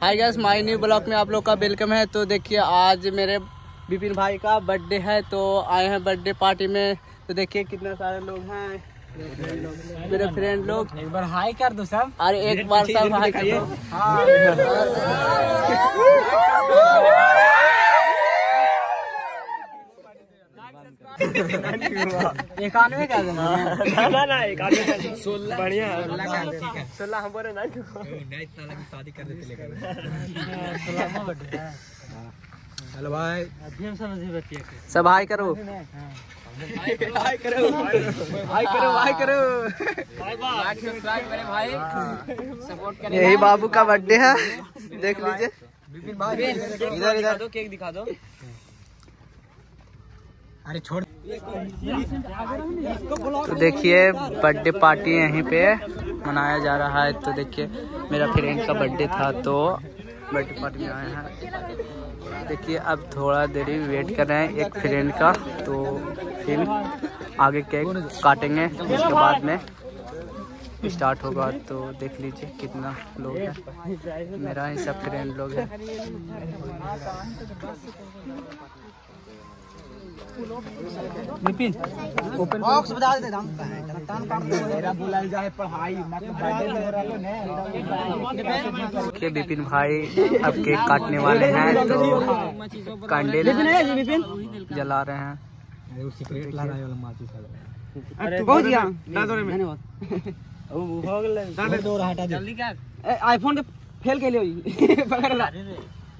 Hi guys my new vlog में आप लोग का वेलकम है। तो देखिए आज मेरे विपिन भाई का बर्थडे है तो आए हैं बर्थडे पार्टी में। तो देखिए कितने सारे लोग हैं। मेरे फ्रेंड लोग। एक बार हाई कर दो सब। अरे एक बार सब हाय करो देना ना ना आदमी सोलह बढ़िया सोलह हम बोले नहीं शादी कर देते हेलो भाई सब हाय करो हाय करो हाय करो हाय करो भाई सपोर्ट यही बाबू का बर्थडे है। देख लीजिए। इधर इधर। दो केक दिखा दो अरे छोड़। तो देखिए बर्थडे पार्टी यहीं पे मनाया जा रहा है। तो देखिए, मेरा फ्रेंड का बर्थडे था तो बर्थडे पार्टी में आए हैं। देखिए, अब थोड़ा देरी वेट कर रहे हैं एक फ्रेंड का तो फिर आगे केक काटेंगे, उसके बाद में स्टार्ट होगा। तो देख लीजिए कितना लोग हैं। मेरा ही सब फ्रेंड लोग हैं। विपिन ओपन बॉक्स बता दे हम तान काट दे। मेरा बोला जाए पढ़ाई है। ने देखिए विपिन भाई अब केक काटने वाले हैं तो कैंडल जला रहे हैं। वो सिगरेट ला रहा है वाला माचिस वाला अरे बहुत गया दादो में हो दो हटा दे जल्दी कर आईफोन के फेल के लिए पकड़ ला।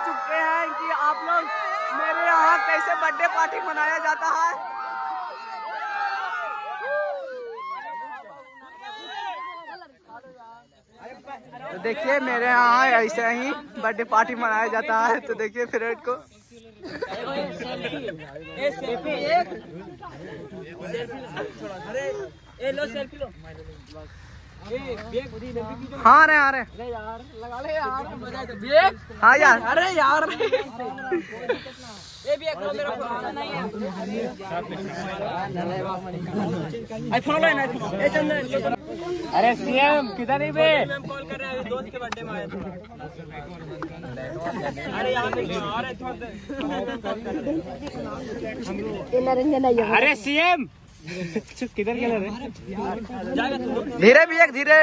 देख चुके हैं कि आप लोग मेरे यहाँ कैसे बर्थडे पार्टी मनाया जाता है। तो देखिए, मेरे यहाँ ऐसे ही बर्थडे पार्टी मनाया जाता है। तो देखिए फ्रेंड को ए, लो लो। हाँ रहे आ रहे यार लगा ले यार। मज़ा बेग हाँ यार। अरे यार। ए बेग लो मेरा फ़ोन नहीं आईफोन ए चंदन अरे सीएम किधर है बे? मैम कॉल कर रहे हैं दोस्त के बर्थडे में आए अरे यहाँ पे अरे थोड़ा अरे सीएम किधर गेला रे? धीरे भी एक धीरे।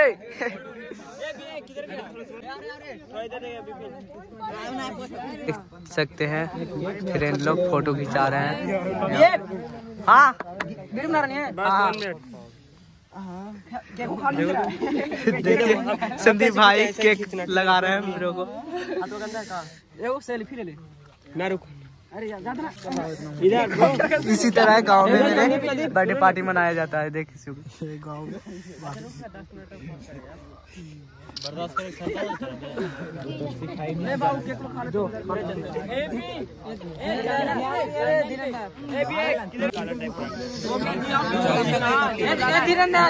गया है देख सकते हैं फ्रेंड लोग फ़ोटो खिंचा रहे हैं। हाँ। हैं। देखिए संदीप भाई केक लगा रहे हैं मेरे को। सेल्फी ले ले। ना रुक। इसी तरह गाँव में मेरे बर्थडे पार्टी मनाया जाता है देख किसी गाँव में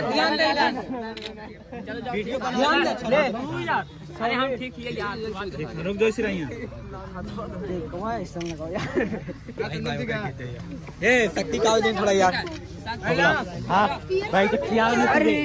ध्यान वीडियो ध्यान दे ले। अरे हम ठीक है यार। रुक दो रही देखो ऐसा लगाओ यार ए शक्ति का दिन थोड़ा यार। हाँ भाई तो खियाल अरे।